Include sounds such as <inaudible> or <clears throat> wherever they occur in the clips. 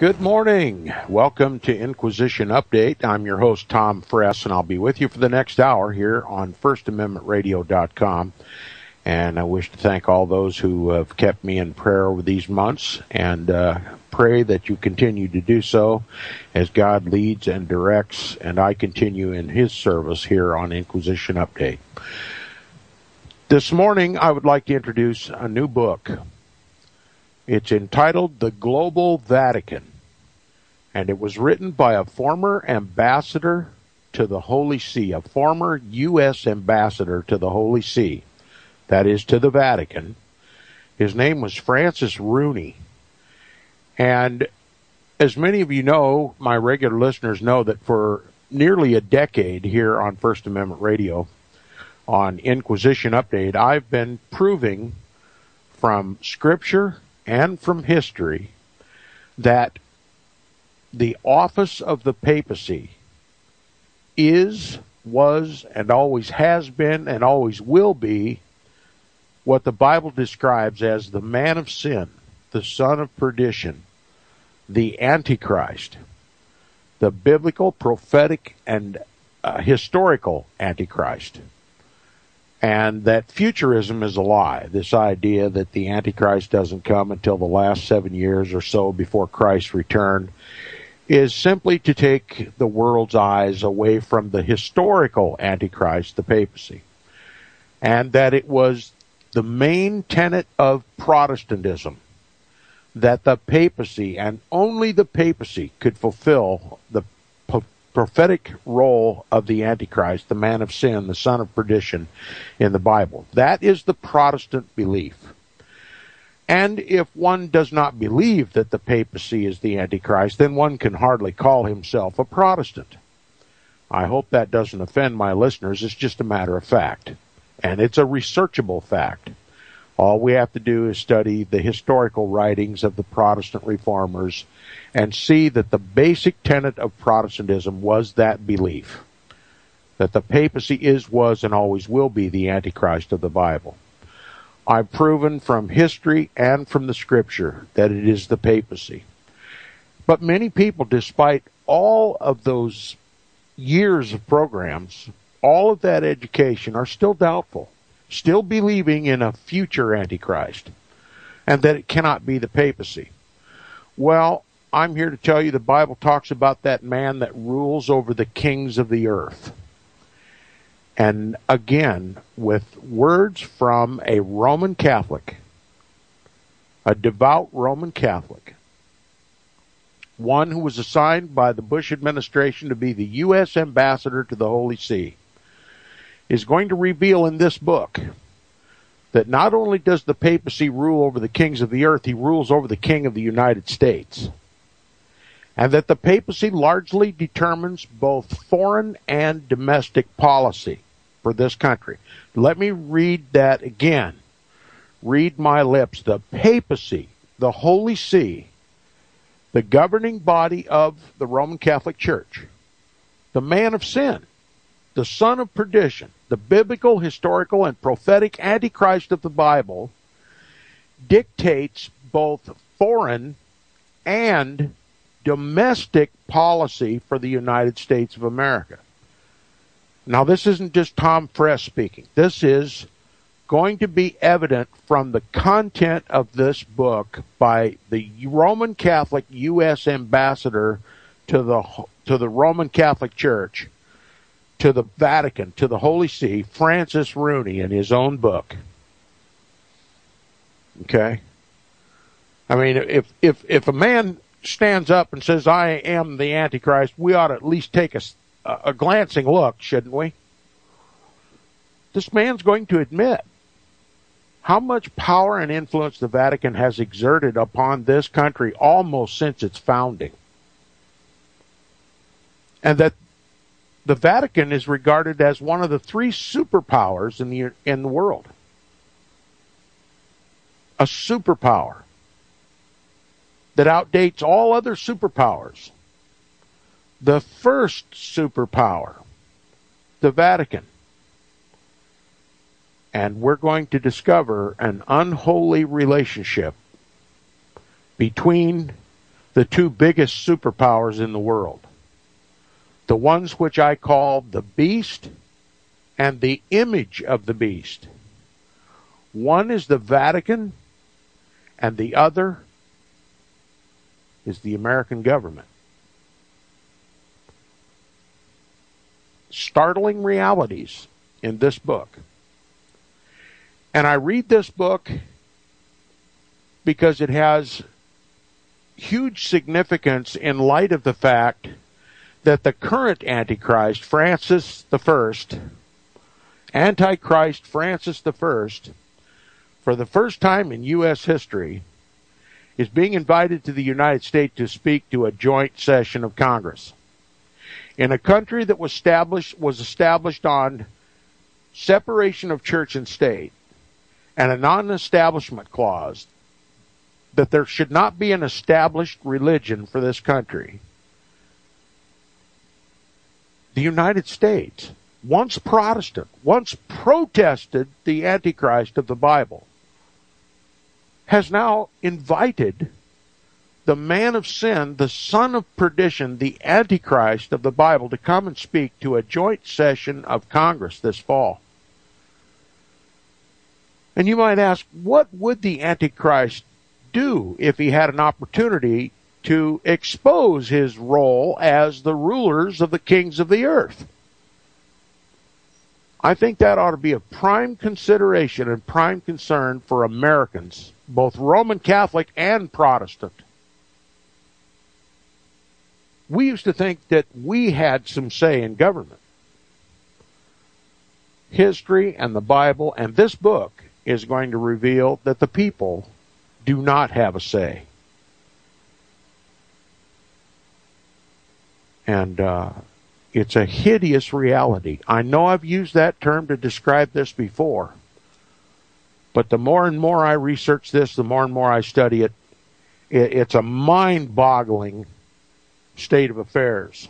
Good morning. Welcome to Inquisition Update. I'm your host, Tom Friess, and I'll be with you for the next hour here on FirstAmendmentRadio.com. And I wish to thank all those who have kept me in prayer over these months and uh, pray that you continue to do so as God leads and directs, and I continue in His service here on Inquisition Update. This morning, I would like to introduce a new book. It's entitled The Global Vatican, and it was written by a former ambassador to the Holy See, a former U.S. ambassador to the Holy See, that is to the Vatican. His name was Francis Rooney. And as many of you know, my regular listeners know that for nearly a decade here on First Amendment Radio, on Inquisition Update, I've been proving from Scripture and from history that the office of the papacy is, was, and always has been, and always will be what the Bible describes as the man of sin, the son of perdition, the Antichrist, the biblical, prophetic, and uh, historical Antichrist. And that futurism is a lie. This idea that the Antichrist doesn't come until the last seven years or so before Christ's return is simply to take the world's eyes away from the historical Antichrist, the papacy. And that it was the main tenet of Protestantism that the papacy and only the papacy could fulfill the prophetic role of the Antichrist, the man of sin, the son of perdition in the Bible. That is the Protestant belief. And if one does not believe that the papacy is the Antichrist, then one can hardly call himself a Protestant. I hope that doesn't offend my listeners. It's just a matter of fact. And it's a researchable fact. All we have to do is study the historical writings of the Protestant reformers and see that the basic tenet of Protestantism was that belief that the papacy is, was, and always will be the Antichrist of the Bible. I've proven from history and from the scripture that it is the papacy. But many people, despite all of those years of programs, all of that education, are still doubtful still believing in a future Antichrist and that it cannot be the papacy. Well, I'm here to tell you the Bible talks about that man that rules over the kings of the earth. And again, with words from a Roman Catholic, a devout Roman Catholic, one who was assigned by the Bush administration to be the U.S. ambassador to the Holy See is going to reveal in this book that not only does the papacy rule over the kings of the earth, he rules over the king of the United States. And that the papacy largely determines both foreign and domestic policy for this country. Let me read that again. Read my lips. The papacy, the Holy See, the governing body of the Roman Catholic Church, the man of sin, the son of perdition, the biblical, historical, and prophetic Antichrist of the Bible, dictates both foreign and domestic policy for the United States of America. Now, this isn't just Tom Friess speaking. This is going to be evident from the content of this book by the Roman Catholic U.S. ambassador to the to the Roman Catholic Church to the Vatican, to the Holy See, Francis Rooney in his own book. Okay? I mean, if, if, if a man stands up and says, I am the Antichrist, we ought to at least take a, a glancing look, shouldn't we? This man's going to admit how much power and influence the Vatican has exerted upon this country almost since its founding. And that the Vatican is regarded as one of the three superpowers in the in the world. A superpower that outdates all other superpowers. The first superpower, the Vatican. And we're going to discover an unholy relationship between the two biggest superpowers in the world. The ones which I call the beast and the image of the beast. One is the Vatican and the other is the American government. Startling realities in this book. And I read this book because it has huge significance in light of the fact that the current Antichrist, Francis I, Antichrist Francis I, for the first time in U.S. history, is being invited to the United States to speak to a joint session of Congress. In a country that was established, was established on separation of church and state and a non-establishment clause that there should not be an established religion for this country. The United States, once Protestant, once protested the Antichrist of the Bible, has now invited the man of sin, the son of perdition, the Antichrist of the Bible, to come and speak to a joint session of Congress this fall. And you might ask, what would the Antichrist do if he had an opportunity to expose his role as the rulers of the kings of the earth. I think that ought to be a prime consideration and prime concern for Americans, both Roman Catholic and Protestant. We used to think that we had some say in government. History and the Bible and this book is going to reveal that the people do not have a say. And uh, it's a hideous reality. I know I've used that term to describe this before, but the more and more I research this, the more and more I study it, it it's a mind boggling state of affairs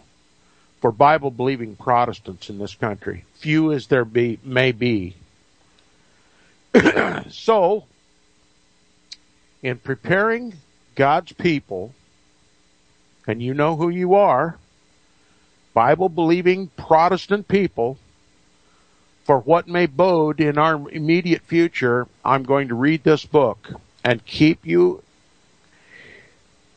for Bible believing Protestants in this country. Few as there be may be. <clears throat> so in preparing God's people, and you know who you are, Bible believing Protestant people, for what may bode in our immediate future, I'm going to read this book and keep you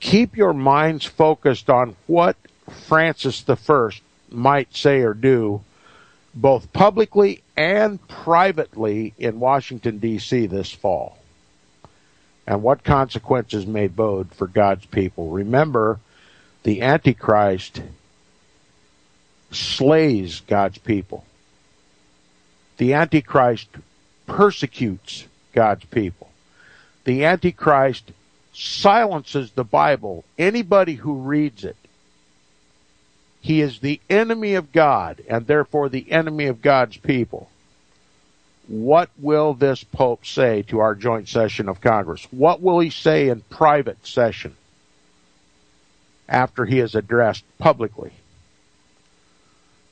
keep your minds focused on what Francis I might say or do both publicly and privately in Washington D.C. this fall and what consequences may bode for God's people. Remember, the Antichrist slays God's people. The Antichrist persecutes God's people. The Antichrist silences the Bible. Anybody who reads it, he is the enemy of God and therefore the enemy of God's people what will this Pope say to our joint session of Congress? What will he say in private session after he is addressed publicly?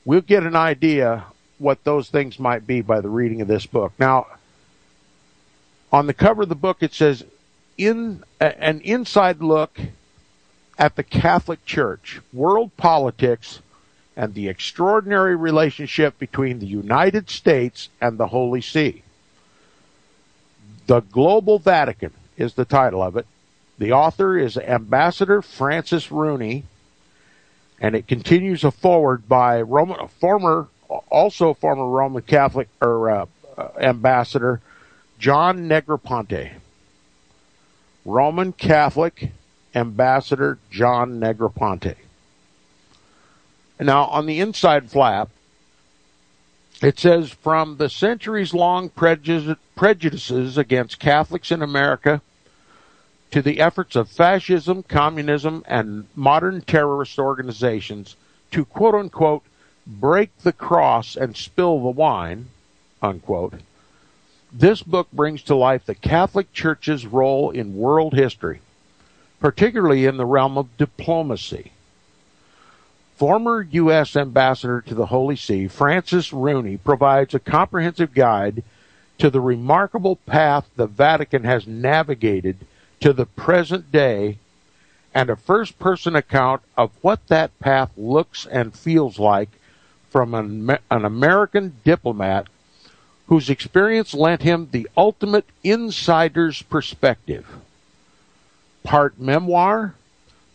We'll get an idea what those things might be by the reading of this book. Now, on the cover of the book, it says, in an inside look at the Catholic Church, world politics, and the extraordinary relationship between the United States and the Holy See. The Global Vatican is the title of it. The author is Ambassador Francis Rooney, and it continues a forward by Roman, former, also former Roman Catholic or uh, uh, ambassador John Negroponte. Roman Catholic ambassador John Negroponte. Now, on the inside flap, it says from the centuries long prejudices against Catholics in America to the efforts of fascism, communism, and modern terrorist organizations to quote unquote break the cross and spill the wine, unquote. This book brings to life the Catholic Church's role in world history, particularly in the realm of diplomacy. Former U.S. Ambassador to the Holy See, Francis Rooney, provides a comprehensive guide to the remarkable path the Vatican has navigated to the present day and a first person account of what that path looks and feels like from an, an American diplomat whose experience lent him the ultimate insider's perspective. Part memoir,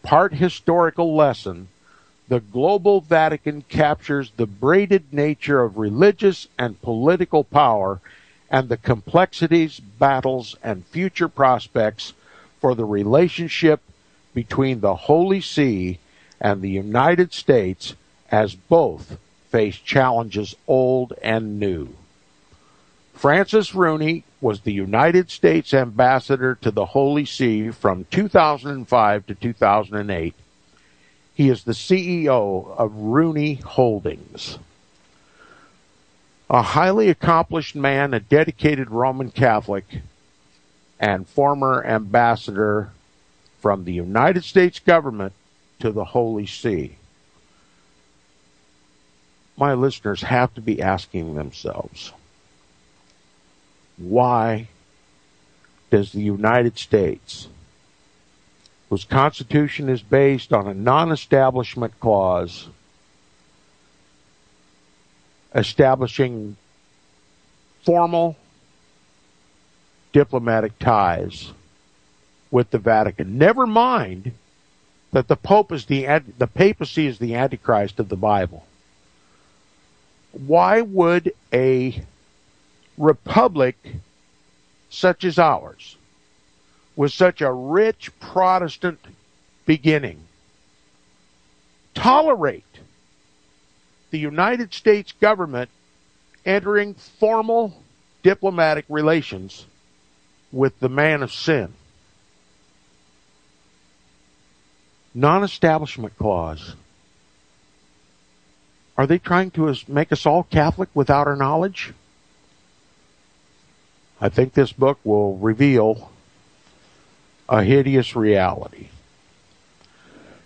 part historical lesson, the global Vatican captures the braided nature of religious and political power and the complexities, battles, and future prospects for the relationship between the Holy See and the United States as both face challenges old and new. Francis Rooney was the United States ambassador to the Holy See from 2005 to 2008. He is the CEO of Rooney Holdings. A highly accomplished man, a dedicated Roman Catholic, and former ambassador from the United States government to the Holy See. My listeners have to be asking themselves, why does the United States, whose Constitution is based on a non establishment clause establishing formal diplomatic ties with the Vatican. Never mind that the Pope is the the papacy is the Antichrist of the Bible. Why would a republic such as ours, with such a rich Protestant beginning, tolerate the United States government entering formal diplomatic relations with the man of sin? Non establishment clause. Are they trying to make us all Catholic without our knowledge? I think this book will reveal a hideous reality.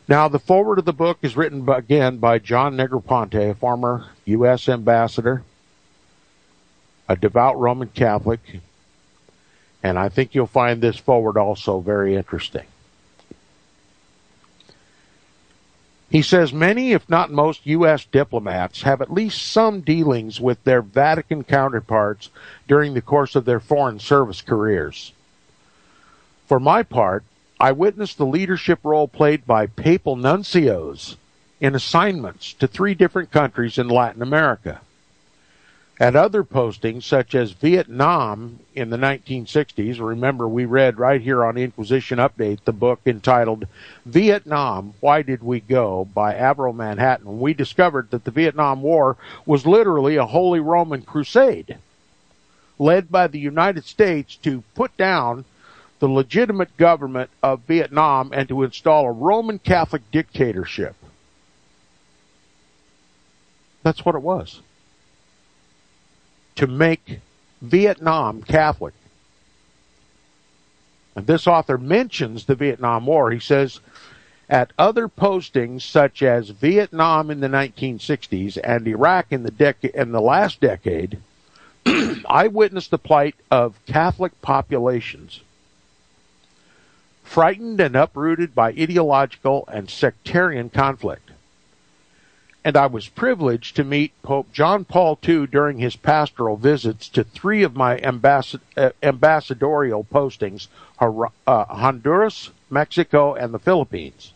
Now, the forward of the book is written by, again by John Negroponte, a former U.S. ambassador, a devout Roman Catholic, and I think you'll find this forward also very interesting. He says many, if not most, U.S. diplomats have at least some dealings with their Vatican counterparts during the course of their foreign service careers. For my part, I witnessed the leadership role played by papal nuncios in assignments to three different countries in Latin America. At other postings, such as Vietnam in the 1960s, remember we read right here on Inquisition Update the book entitled Vietnam Why Did We Go by Avro Manhattan. We discovered that the Vietnam War was literally a Holy Roman crusade led by the United States to put down the legitimate government of Vietnam and to install a Roman Catholic dictatorship. That's what it was to make Vietnam Catholic. And this author mentions the Vietnam War. He says, at other postings such as Vietnam in the 1960s and Iraq in the, dec- in the last decade, <clears throat> I witnessed the plight of Catholic populations frightened and uprooted by ideological and sectarian conflict and I was privileged to meet Pope John Paul II during his pastoral visits to three of my uh, ambassadorial postings uh, Honduras, Mexico, and the Philippines.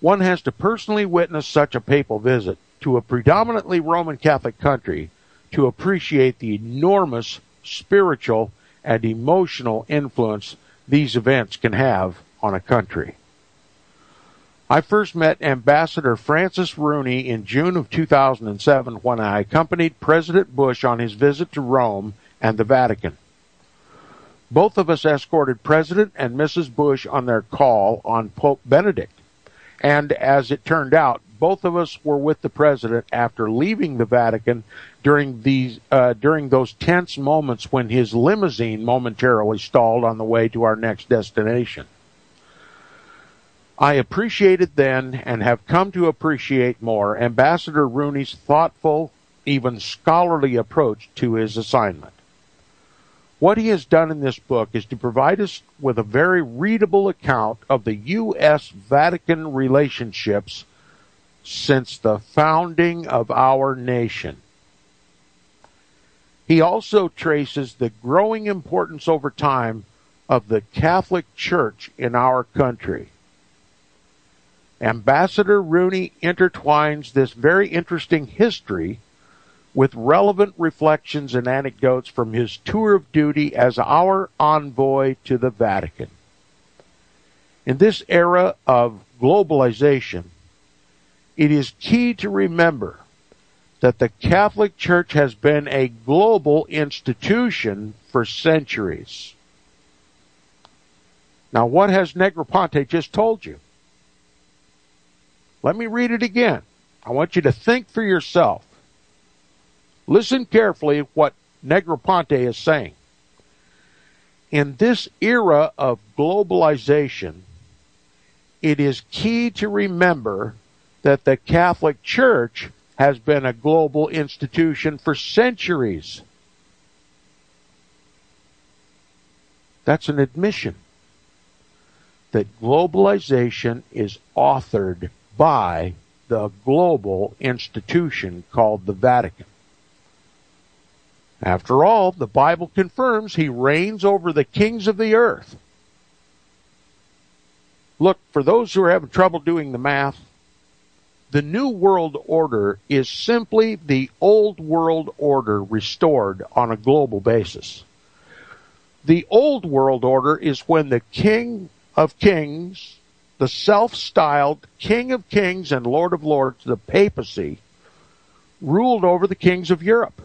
One has to personally witness such a papal visit to a predominantly Roman Catholic country to appreciate the enormous spiritual and emotional influence these events can have on a country. I first met Ambassador Francis Rooney in June of 2007 when I accompanied President Bush on his visit to Rome and the Vatican. Both of us escorted President and Mrs. Bush on their call on Pope Benedict. And as it turned out, both of us were with the president after leaving the Vatican during these uh, during those tense moments when his limousine momentarily stalled on the way to our next destination. I appreciated then and have come to appreciate more Ambassador Rooney's thoughtful, even scholarly approach to his assignment. What he has done in this book is to provide us with a very readable account of the U.S. Vatican relationships since the founding of our nation. He also traces the growing importance over time of the Catholic Church in our country. Ambassador Rooney intertwines this very interesting history with relevant reflections and anecdotes from his tour of duty as our envoy to the Vatican. In this era of globalization, it is key to remember that the Catholic Church has been a global institution for centuries. Now, what has Negroponte just told you? Let me read it again. I want you to think for yourself. Listen carefully what Negroponte is saying. In this era of globalization, it is key to remember that the Catholic Church has been a global institution for centuries. That's an admission that globalization is authored by the global institution called the Vatican. After all, the Bible confirms he reigns over the kings of the earth. Look, for those who are having trouble doing the math, the New World Order is simply the Old World Order restored on a global basis. The Old World Order is when the King of Kings, the self-styled King of Kings and Lord of Lords, the papacy, ruled over the kings of Europe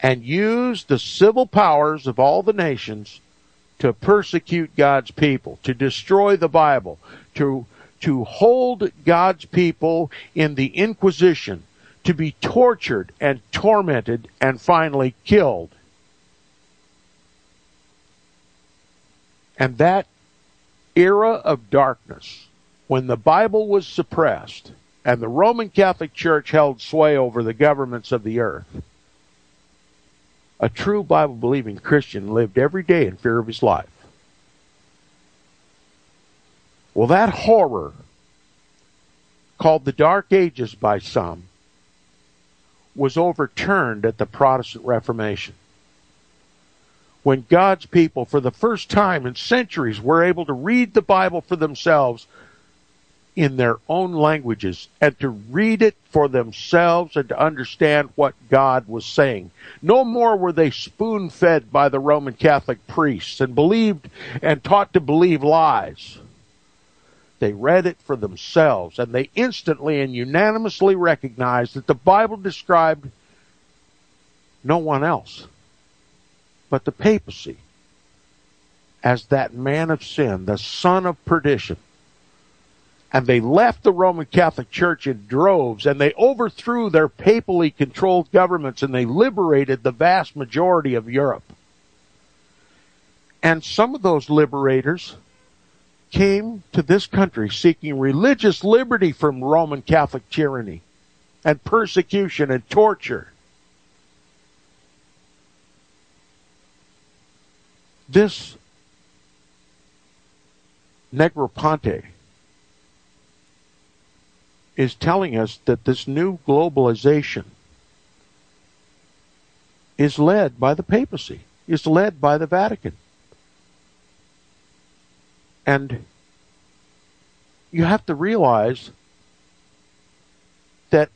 and used the civil powers of all the nations to persecute God's people, to destroy the Bible, to, to hold God's people in the Inquisition, to be tortured and tormented and finally killed. And that era of darkness, when the Bible was suppressed and the Roman Catholic Church held sway over the governments of the earth, a true Bible believing Christian lived every day in fear of his life. Well, that horror, called the Dark Ages by some, was overturned at the Protestant Reformation when God's people, for the first time in centuries, were able to read the Bible for themselves in their own languages and to read it for themselves and to understand what God was saying. No more were they spoon fed by the Roman Catholic priests and believed and taught to believe lies. They read it for themselves and they instantly and unanimously recognized that the Bible described no one else but the papacy as that man of sin, the son of perdition. And they left the Roman Catholic Church in droves and they overthrew their papally controlled governments and they liberated the vast majority of Europe. And some of those liberators came to this country seeking religious liberty from Roman Catholic tyranny and persecution and torture. This Negroponte is telling us that this new globalization is led by the papacy, is led by the Vatican. And you have to realize that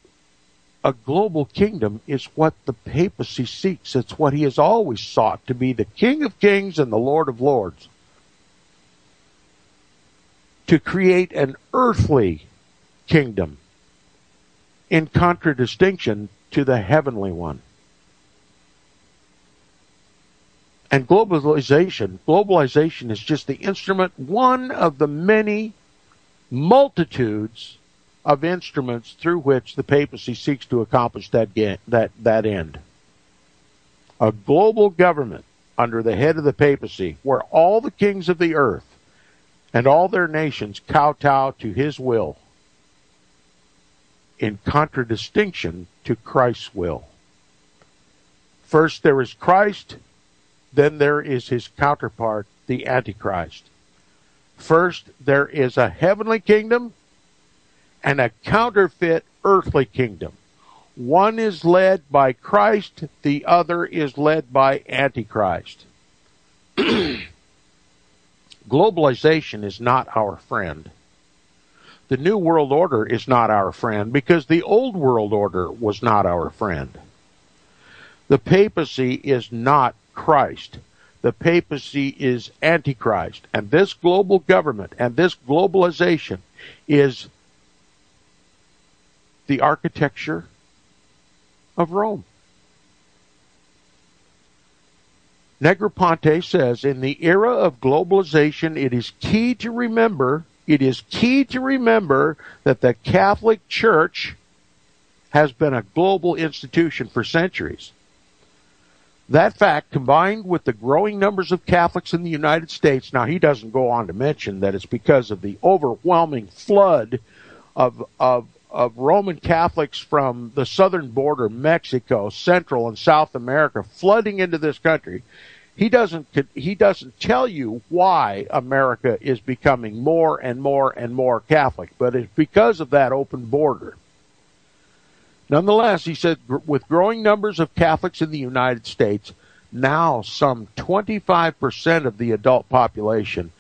a global kingdom is what the papacy seeks. It's what he has always sought to be the King of Kings and the Lord of Lords. To create an earthly kingdom in contradistinction to the heavenly one. And globalization, globalization is just the instrument, one of the many multitudes of instruments through which the papacy seeks to accomplish that, that, that end. A global government under the head of the papacy where all the kings of the earth and all their nations kowtow to his will in contradistinction to Christ's will. First there is Christ, then there is his counterpart, the Antichrist. First, there is a heavenly kingdom and a counterfeit earthly kingdom. One is led by Christ, the other is led by Antichrist. <clears throat> Globalization is not our friend. The New World Order is not our friend because the Old World Order was not our friend. The papacy is not Christ. The papacy is Antichrist. And this global government and this globalization is the architecture of Rome. Negroponte says, in the era of globalization, it is key to remember, it is key to remember that the Catholic Church has been a global institution for centuries. That fact, combined with the growing numbers of Catholics in the United States, now he doesn't go on to mention that it's because of the overwhelming flood of, of, of Roman Catholics from the southern border, Mexico, Central and South America, flooding into this country. He doesn't, he doesn't tell you why America is becoming more and more and more Catholic, but it's because of that open border. Nonetheless, he said, with growing numbers of Catholics in the United States, now some 25% of the adult population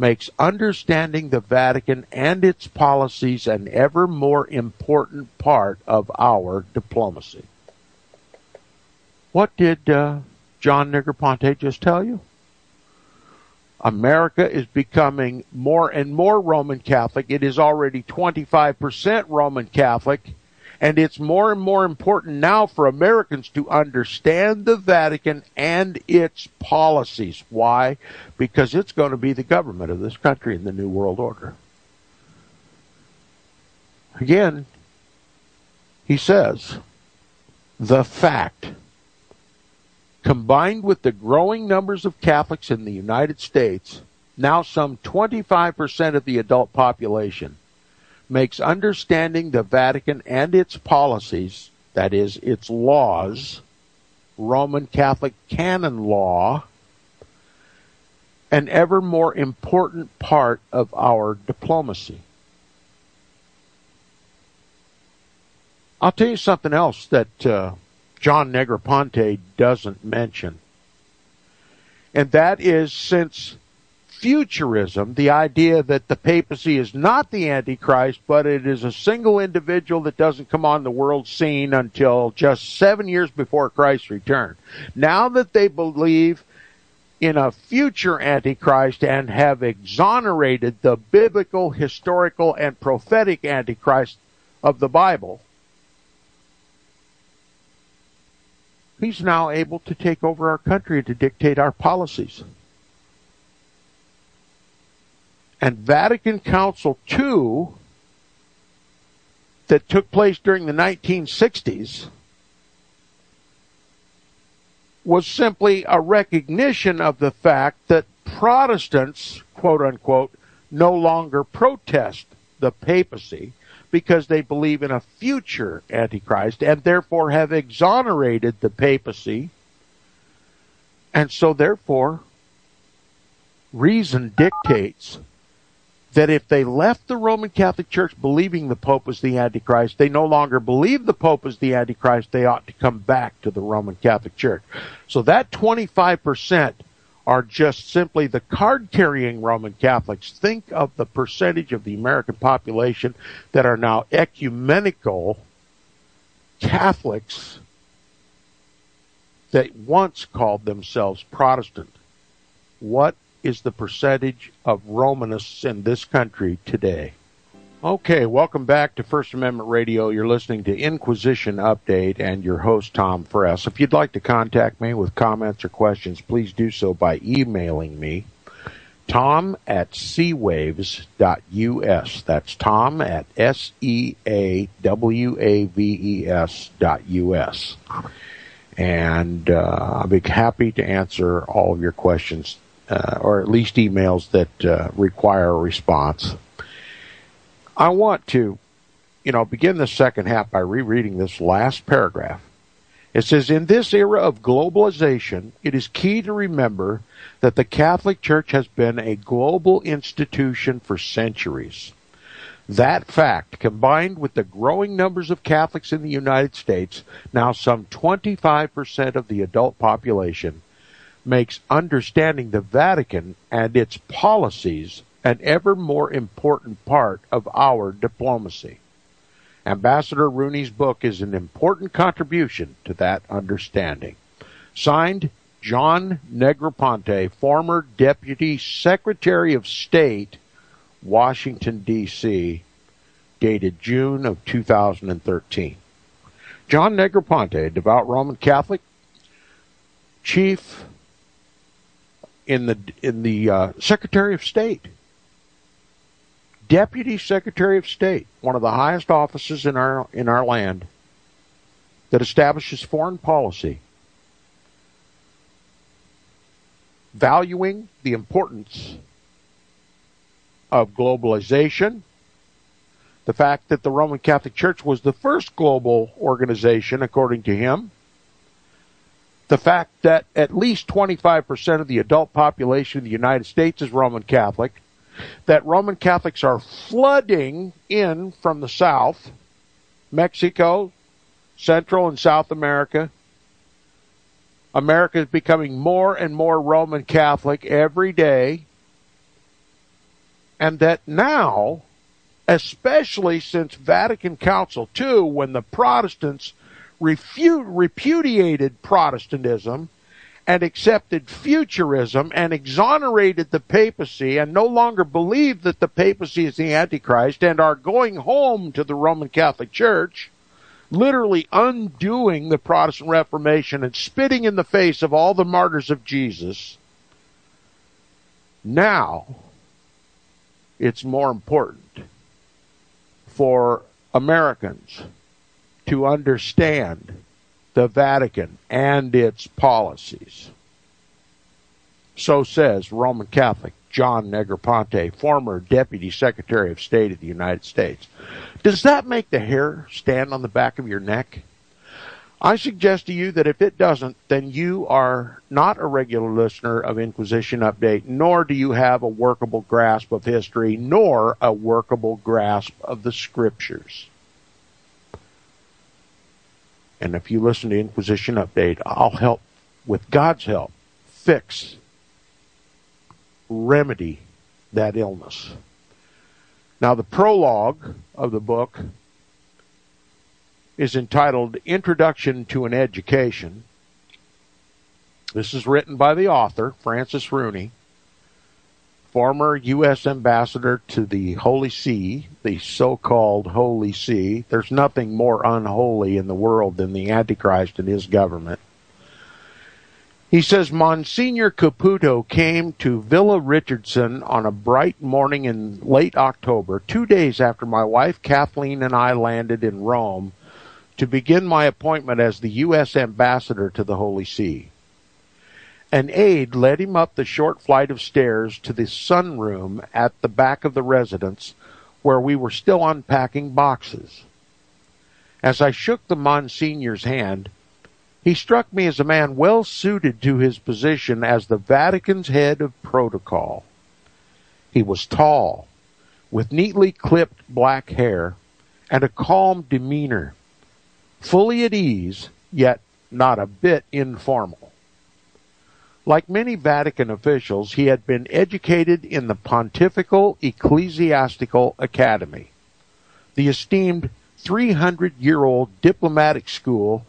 makes understanding the Vatican and its policies an ever more important part of our diplomacy. What did uh, John Negroponte just tell you? America is becoming more and more Roman Catholic. It is already 25% Roman Catholic and it's more and more important now for Americans to understand the Vatican and its policies. Why? Because it's going to be the government of this country in the New World Order. Again, he says, the fact, combined with the growing numbers of Catholics in the United States, now some 25% of the adult population, makes understanding the Vatican and its policies, that is, its laws, Roman Catholic canon law, an ever more important part of our diplomacy. I'll tell you something else that uh, John Negroponte doesn't mention. And that is since futurism, the idea that the papacy is not the Antichrist, but it is a single individual that doesn't come on the world scene until just seven years before Christ's return. Now that they believe in a future Antichrist and have exonerated the biblical, historical, and prophetic Antichrist of the Bible, he's now able to take over our country to dictate our policies and Vatican Council II that took place during the 1960s was simply a recognition of the fact that Protestants, quote unquote, no longer protest the papacy because they believe in a future Antichrist and therefore have exonerated the papacy. And so therefore, reason dictates that if they left the Roman Catholic Church believing the Pope was the Antichrist, they no longer believe the Pope is the Antichrist, they ought to come back to the Roman Catholic Church. So that 25% are just simply the card carrying Roman Catholics. Think of the percentage of the American population that are now ecumenical Catholics that once called themselves Protestant. What is the percentage of Romanists in this country today? Okay, welcome back to First Amendment Radio. You're listening to Inquisition Update and your host, Tom Friess. If you'd like to contact me with comments or questions, please do so by emailing me, tom at seawaves.us. That's tom at S-E-A-W-A-V-E-S dot U-S. And uh, I'll be happy to answer all of your questions uh, or at least emails that uh, require a response. I want to, you know, begin the second half by rereading this last paragraph. It says, in this era of globalization, it is key to remember that the Catholic Church has been a global institution for centuries. That fact, combined with the growing numbers of Catholics in the United States, now some 25% of the adult population, makes understanding the Vatican and its policies an ever more important part of our diplomacy. Ambassador Rooney's book is an important contribution to that understanding. Signed, John Negroponte, former Deputy Secretary of State, Washington, D.C., dated June of 2013. John Negroponte, devout Roman Catholic, chief in the in the uh, Secretary of State, Deputy Secretary of State, one of the highest offices in our in our land, that establishes foreign policy, valuing the importance of globalization, the fact that the Roman Catholic Church was the first global organization, according to him, the fact that at least 25% of the adult population of the United States is Roman Catholic, that Roman Catholics are flooding in from the South, Mexico, Central and South America. America is becoming more and more Roman Catholic every day. And that now, especially since Vatican Council II, when the Protestants refu- repudiated Protestantism and accepted futurism and exonerated the papacy and no longer believe that the papacy is the Antichrist and are going home to the Roman Catholic Church, literally undoing the Protestant Reformation and spitting in the face of all the martyrs of Jesus. Now, it's more important for Americans to understand the Vatican and its policies. So says Roman Catholic John Negroponte, former Deputy Secretary of State of the United States. Does that make the hair stand on the back of your neck? I suggest to you that if it doesn't, then you are not a regular listener of Inquisition Update, nor do you have a workable grasp of history, nor a workable grasp of the scriptures. And if you listen to Inquisition Update, I'll help, with God's help, fix, remedy that illness. Now, the prologue of the book is entitled Introduction to an Education. This is written by the author, Francis Rooney former U.S. ambassador to the Holy See, the so-called Holy See. There's nothing more unholy in the world than the Antichrist and his government. He says Monsignor Caputo came to Villa Richardson on a bright morning in late October, two days after my wife Kathleen and I landed in Rome to begin my appointment as the U.S. ambassador to the Holy See. An aide led him up the short flight of stairs to the sunroom at the back of the residence where we were still unpacking boxes. As I shook the Monsignor's hand, he struck me as a man well suited to his position as the Vatican's head of protocol. He was tall, with neatly clipped black hair, and a calm demeanor, fully at ease, yet not a bit informal. Like many Vatican officials, he had been educated in the Pontifical Ecclesiastical Academy, the esteemed 300 year old diplomatic school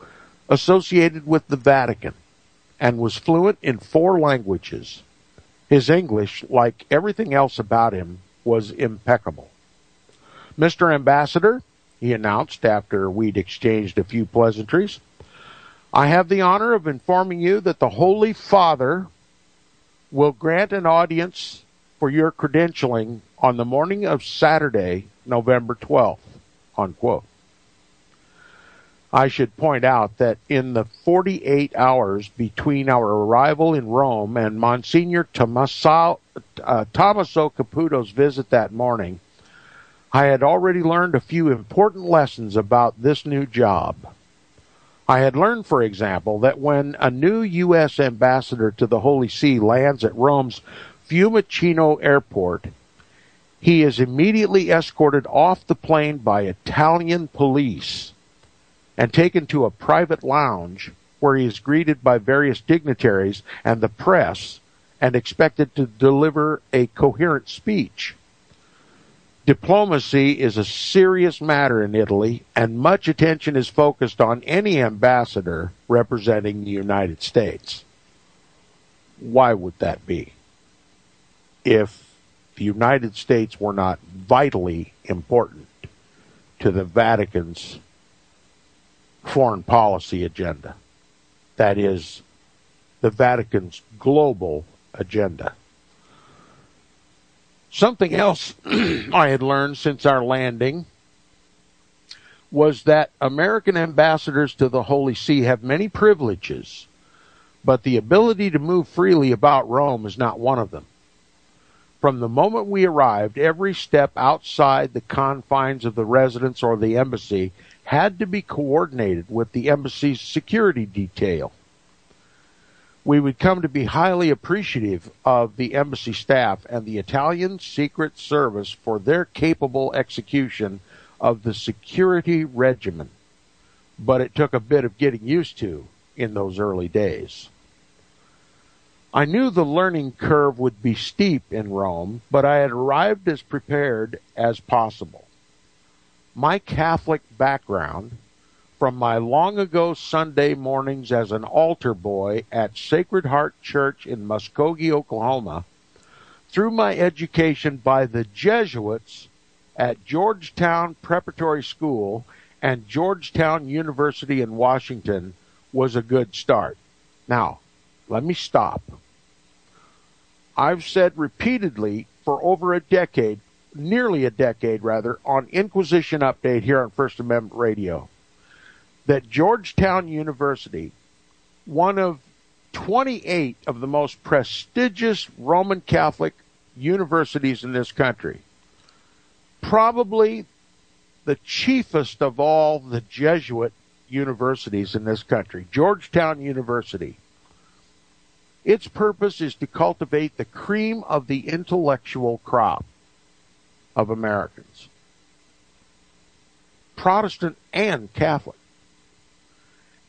associated with the Vatican, and was fluent in four languages. His English, like everything else about him, was impeccable. Mr. Ambassador, he announced after we'd exchanged a few pleasantries, I have the honor of informing you that the Holy Father will grant an audience for your credentialing on the morning of Saturday, November 12th, unquote. I should point out that in the 48 hours between our arrival in Rome and Monsignor Tommaso, uh, Tommaso Caputo's visit that morning, I had already learned a few important lessons about this new job. I had learned, for example, that when a new U.S. ambassador to the Holy See lands at Rome's Fiumicino airport, he is immediately escorted off the plane by Italian police and taken to a private lounge where he is greeted by various dignitaries and the press and expected to deliver a coherent speech. Diplomacy is a serious matter in Italy, and much attention is focused on any ambassador representing the United States. Why would that be? If the United States were not vitally important to the Vatican's foreign policy agenda, that is, the Vatican's global agenda. Something else <clears throat> I had learned since our landing was that American ambassadors to the Holy See have many privileges, but the ability to move freely about Rome is not one of them. From the moment we arrived, every step outside the confines of the residence or the embassy had to be coordinated with the embassy's security detail we would come to be highly appreciative of the embassy staff and the Italian Secret Service for their capable execution of the security regimen. But it took a bit of getting used to in those early days. I knew the learning curve would be steep in Rome, but I had arrived as prepared as possible. My Catholic background from my long ago Sunday mornings as an altar boy at Sacred Heart Church in Muskogee, Oklahoma, through my education by the Jesuits at Georgetown Preparatory School and Georgetown University in Washington was a good start. Now, let me stop. I've said repeatedly for over a decade, nearly a decade rather, on Inquisition Update here on First Amendment Radio that Georgetown University, one of 28 of the most prestigious Roman Catholic universities in this country, probably the chiefest of all the Jesuit universities in this country, Georgetown University. Its purpose is to cultivate the cream of the intellectual crop of Americans, Protestant and Catholic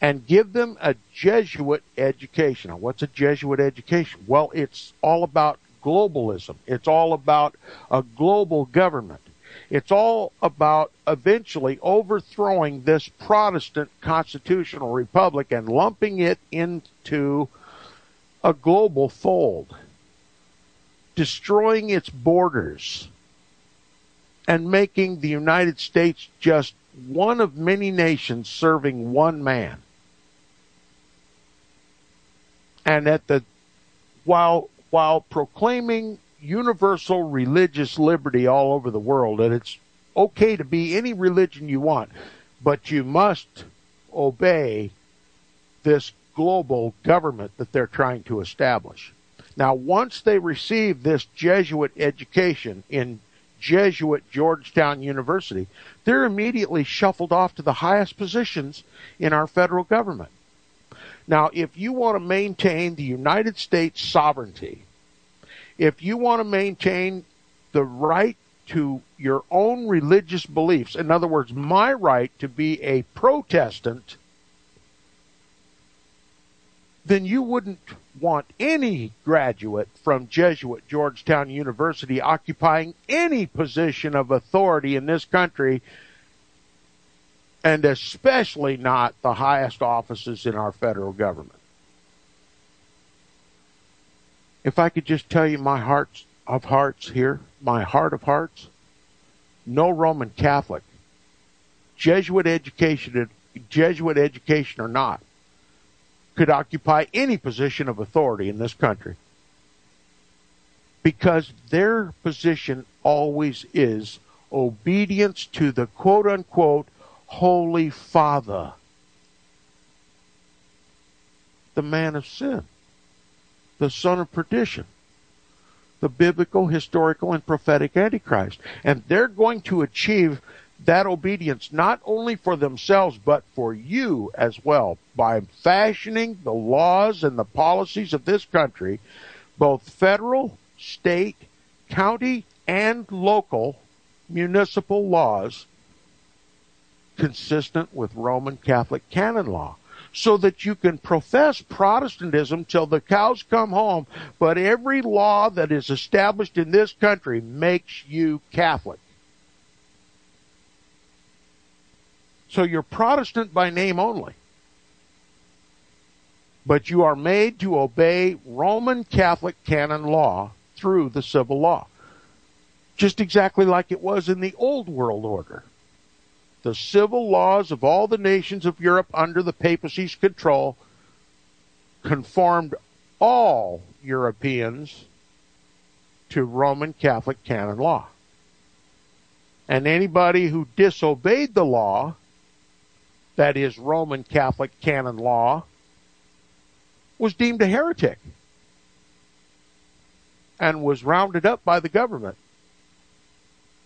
and give them a Jesuit education. Now, what's a Jesuit education? Well, it's all about globalism. It's all about a global government. It's all about eventually overthrowing this Protestant constitutional republic and lumping it into a global fold, destroying its borders, and making the United States just one of many nations serving one man and at the while while proclaiming universal religious liberty all over the world, and it's okay to be any religion you want, but you must obey this global government that they're trying to establish. Now, once they receive this Jesuit education in Jesuit Georgetown University, they're immediately shuffled off to the highest positions in our federal government. Now, if you want to maintain the United States sovereignty, if you want to maintain the right to your own religious beliefs, in other words, my right to be a Protestant, then you wouldn't want any graduate from Jesuit Georgetown University occupying any position of authority in this country and especially not the highest offices in our federal government. If I could just tell you my heart of hearts here, my heart of hearts, no Roman Catholic, Jesuit education, Jesuit education or not, could occupy any position of authority in this country. Because their position always is obedience to the quote unquote Holy Father, the man of sin, the son of perdition, the biblical, historical, and prophetic Antichrist. And they're going to achieve that obedience not only for themselves but for you as well by fashioning the laws and the policies of this country, both federal, state, county, and local municipal laws consistent with Roman Catholic canon law so that you can profess Protestantism till the cows come home, but every law that is established in this country makes you Catholic. So you're Protestant by name only. But you are made to obey Roman Catholic canon law through the civil law. Just exactly like it was in the old world order the civil laws of all the nations of Europe under the papacy's control conformed all Europeans to Roman Catholic canon law. And anybody who disobeyed the law, that is Roman Catholic canon law, was deemed a heretic and was rounded up by the government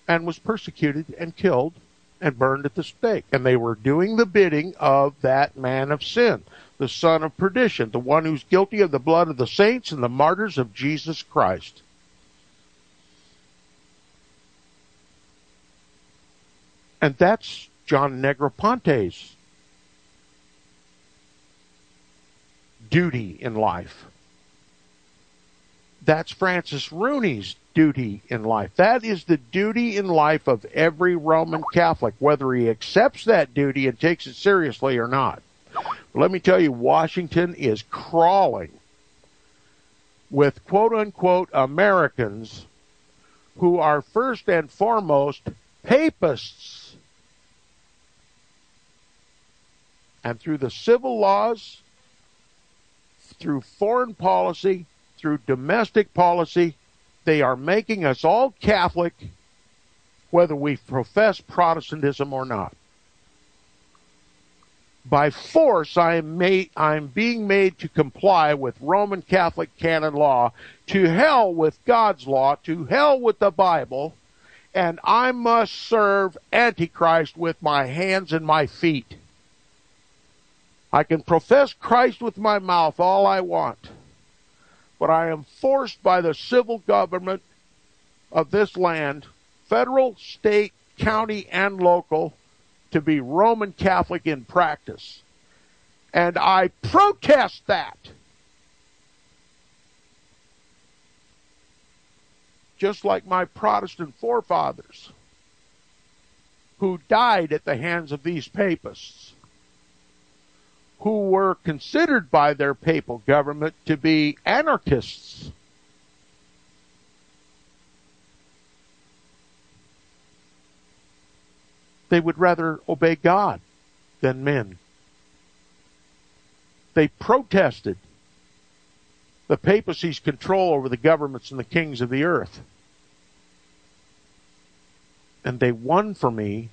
and was persecuted and killed and burned at the stake. And they were doing the bidding of that man of sin, the son of perdition, the one who's guilty of the blood of the saints and the martyrs of Jesus Christ. And that's John Negroponte's duty in life. That's Francis Rooney's duty in life. That is the duty in life of every Roman Catholic, whether he accepts that duty and takes it seriously or not. But let me tell you, Washington is crawling with quote unquote Americans who are first and foremost papists. And through the civil laws, through foreign policy, through domestic policy, they are making us all Catholic, whether we profess Protestantism or not. By force, I am made, I'm being made to comply with Roman Catholic canon law, to hell with God's law, to hell with the Bible, and I must serve Antichrist with my hands and my feet. I can profess Christ with my mouth all I want but I am forced by the civil government of this land, federal, state, county, and local, to be Roman Catholic in practice. And I protest that. Just like my Protestant forefathers who died at the hands of these papists who were considered by their papal government to be anarchists. They would rather obey God than men. They protested the papacy's control over the governments and the kings of the earth. And they won for me,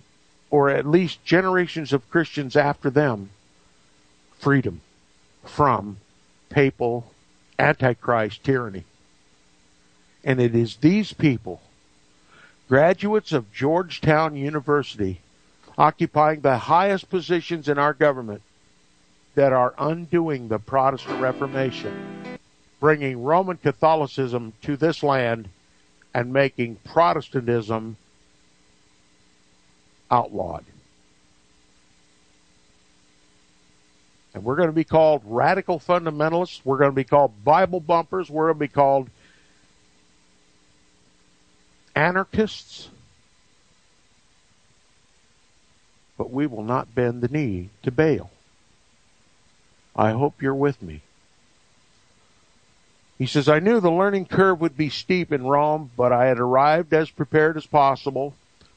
or at least generations of Christians after them, freedom from papal antichrist tyranny. And it is these people, graduates of Georgetown University, occupying the highest positions in our government, that are undoing the Protestant Reformation, bringing Roman Catholicism to this land and making Protestantism outlawed. And we're going to be called radical fundamentalists. We're going to be called Bible bumpers. We're going to be called anarchists. But we will not bend the knee to Baal. I hope you're with me. He says, I knew the learning curve would be steep in Rome, but I had arrived as prepared as possible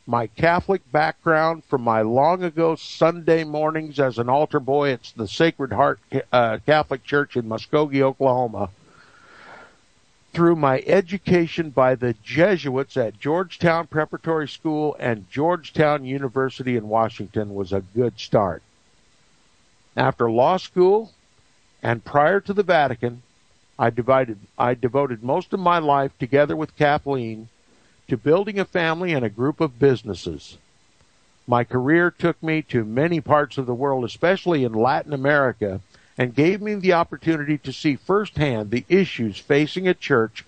my Catholic background from my long ago Sunday mornings as an altar boy at the Sacred Heart uh, Catholic Church in Muskogee, Oklahoma, through my education by the Jesuits at Georgetown Preparatory School and Georgetown University in Washington was a good start. After law school and prior to the Vatican, I divided I devoted most of my life together with Kathleen to building a family and a group of businesses. My career took me to many parts of the world, especially in Latin America, and gave me the opportunity to see firsthand the issues facing a church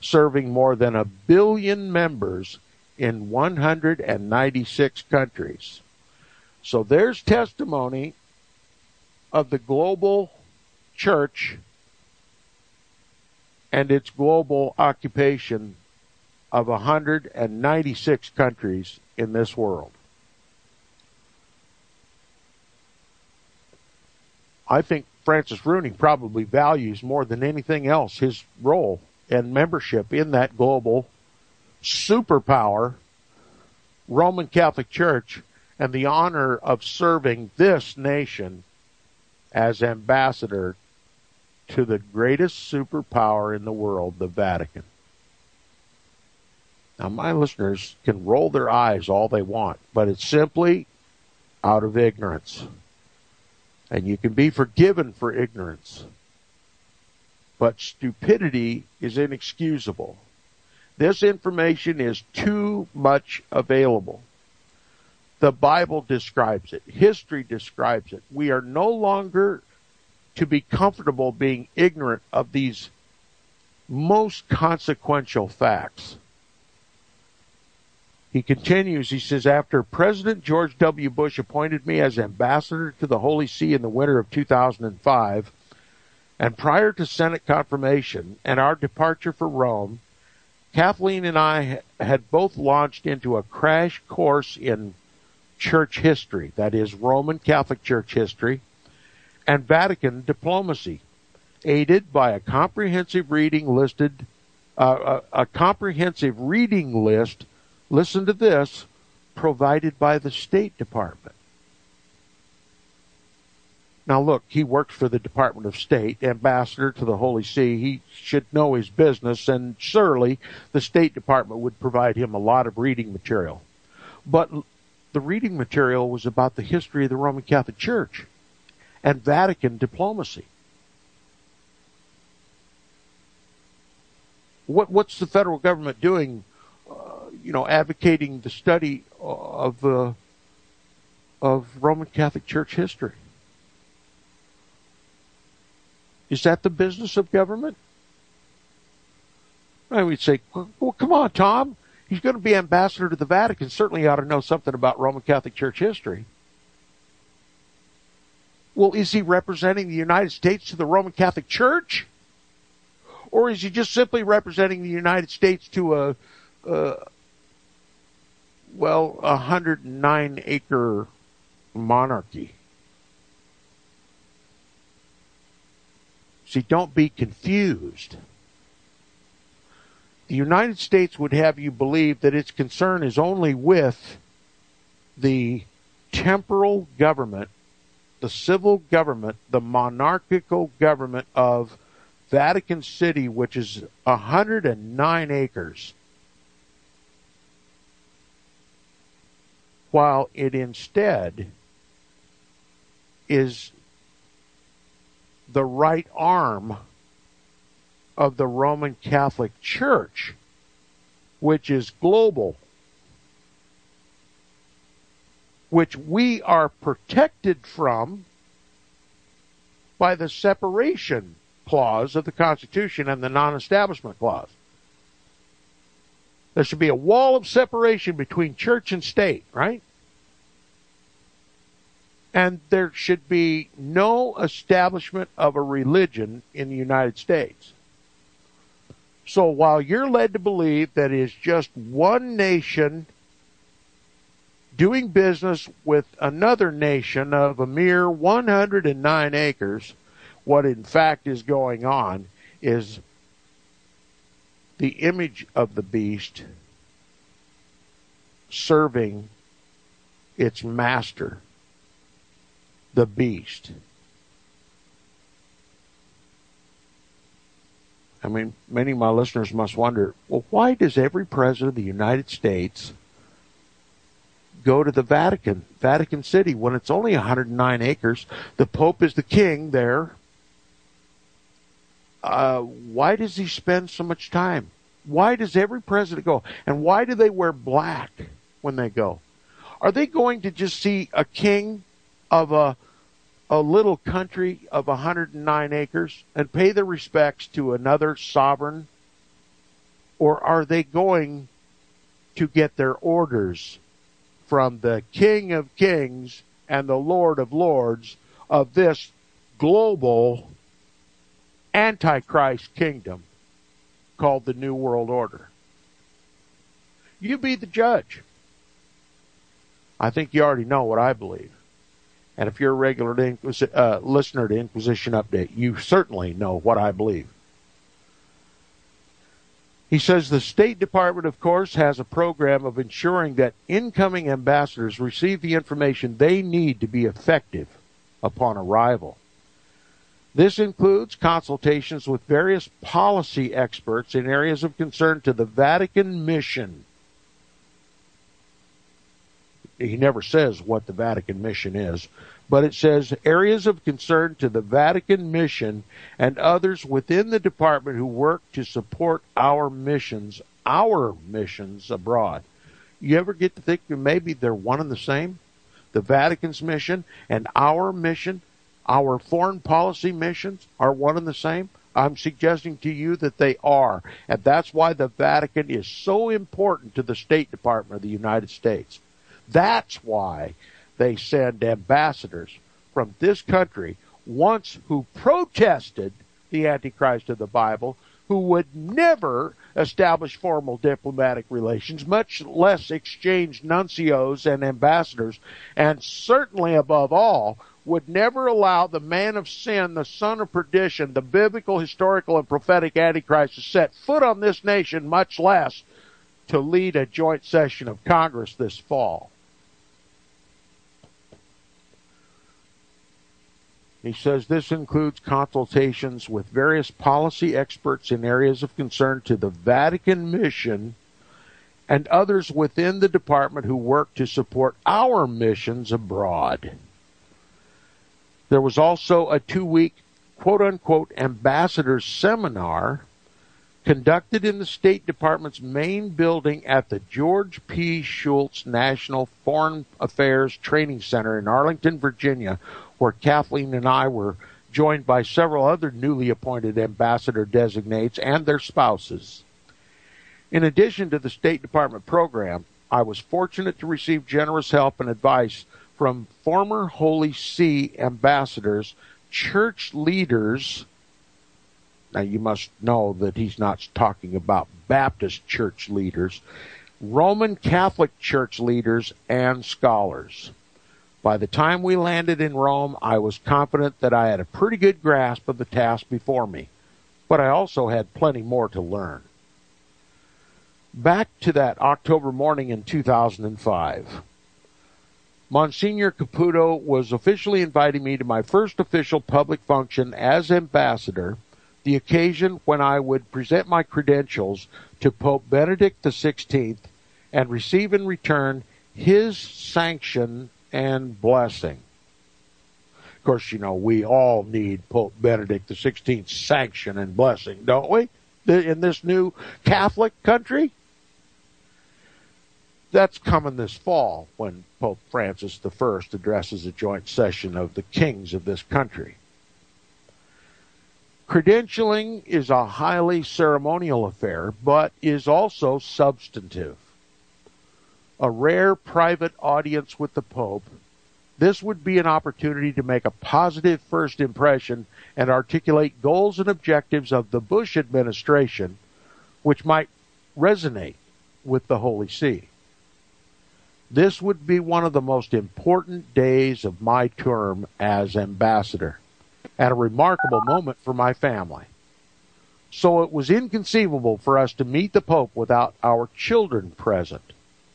serving more than a billion members in 196 countries. So there's testimony of the global church and its global occupation of 196 countries in this world. I think Francis Rooney probably values more than anything else his role and membership in that global superpower, Roman Catholic Church, and the honor of serving this nation as ambassador to the greatest superpower in the world, the Vatican. Now, my listeners can roll their eyes all they want, but it's simply out of ignorance. And you can be forgiven for ignorance. But stupidity is inexcusable. This information is too much available. The Bible describes it. History describes it. We are no longer to be comfortable being ignorant of these most consequential facts. He continues, he says, after President George W. Bush appointed me as ambassador to the Holy See in the winter of 2005, and prior to Senate confirmation and our departure for Rome, Kathleen and I had both launched into a crash course in church history, that is, Roman Catholic Church history, and Vatican diplomacy, aided by a comprehensive reading listed, uh, a, a comprehensive reading list. Listen to this, provided by the State Department. Now, look, he works for the Department of State, ambassador to the Holy See. He should know his business, and surely the State Department would provide him a lot of reading material. But the reading material was about the history of the Roman Catholic Church and Vatican diplomacy. What, what's the federal government doing? You know, advocating the study of uh, of Roman Catholic Church history. Is that the business of government? I would say, well, come on, Tom. He's going to be ambassador to the Vatican. Certainly ought to know something about Roman Catholic Church history. Well, is he representing the United States to the Roman Catholic Church? Or is he just simply representing the United States to a, a well, a 109 acre monarchy? See, don't be confused. The United States would have you believe that its concern is only with the temporal government, the civil government, the monarchical government of Vatican City, which is 109 acres, while it instead is the right arm of the Roman Catholic Church, which is global, which we are protected from by the separation clause of the Constitution and the non establishment clause. There should be a wall of separation between church and state, right? and there should be no establishment of a religion in the United States. So while you're led to believe that it is just one nation doing business with another nation of a mere 109 acres, what in fact is going on is the image of the beast serving its master the beast. I mean, many of my listeners must wonder, well, why does every president of the United States go to the Vatican, Vatican City, when it's only 109 acres? The Pope is the king there. Uh, why does he spend so much time? Why does every president go? And why do they wear black when they go? Are they going to just see a king of a a little country of 109 acres and pay their respects to another sovereign? Or are they going to get their orders from the King of Kings and the Lord of Lords of this global Antichrist kingdom called the New World Order? You be the judge. I think you already know what I believe. And if you're a regular uh, listener to Inquisition Update, you certainly know what I believe. He says the State Department, of course, has a program of ensuring that incoming ambassadors receive the information they need to be effective upon arrival. This includes consultations with various policy experts in areas of concern to the Vatican mission he never says what the Vatican mission is, but it says areas of concern to the Vatican mission and others within the department who work to support our missions, our missions abroad. You ever get to think maybe they're one and the same? The Vatican's mission and our mission, our foreign policy missions are one and the same? I'm suggesting to you that they are. And that's why the Vatican is so important to the State Department of the United States. That's why they send ambassadors from this country once who protested the Antichrist of the Bible, who would never establish formal diplomatic relations, much less exchange nuncios and ambassadors, and certainly above all, would never allow the man of sin, the son of perdition, the biblical, historical, and prophetic Antichrist to set foot on this nation, much less to lead a joint session of Congress this fall. He says this includes consultations with various policy experts in areas of concern to the Vatican mission and others within the department who work to support our missions abroad. There was also a two week quote unquote ambassador seminar conducted in the State Department's main building at the George P. Shultz National Foreign Affairs Training Center in Arlington, Virginia, where Kathleen and I were joined by several other newly appointed ambassador designates and their spouses. In addition to the State Department program, I was fortunate to receive generous help and advice from former Holy See ambassadors, church leaders. Now, you must know that he's not talking about Baptist church leaders, Roman Catholic church leaders, and scholars. By the time we landed in Rome, I was confident that I had a pretty good grasp of the task before me, but I also had plenty more to learn. Back to that October morning in 2005. Monsignor Caputo was officially inviting me to my first official public function as ambassador, the occasion when I would present my credentials to Pope Benedict XVI and receive in return his sanction and blessing. Of course, you know, we all need Pope Benedict XVI's sanction and blessing, don't we? In this new Catholic country? That's coming this fall when Pope Francis I addresses a joint session of the kings of this country. Credentialing is a highly ceremonial affair, but is also substantive a rare private audience with the Pope, this would be an opportunity to make a positive first impression and articulate goals and objectives of the Bush administration, which might resonate with the Holy See. This would be one of the most important days of my term as ambassador and a remarkable moment for my family. So it was inconceivable for us to meet the Pope without our children present.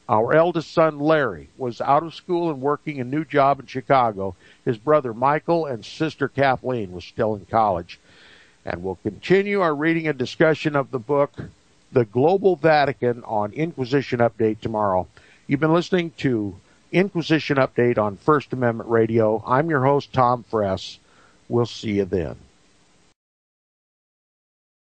Our eldest son, Larry, was out of school and working a new job in Chicago. His brother, Michael, and sister, Kathleen, was still in college. And we'll continue our reading and discussion of the book, The Global Vatican, on Inquisition Update tomorrow. You've been listening to Inquisition Update on First Amendment Radio. I'm your host, Tom Friess. We'll see you then.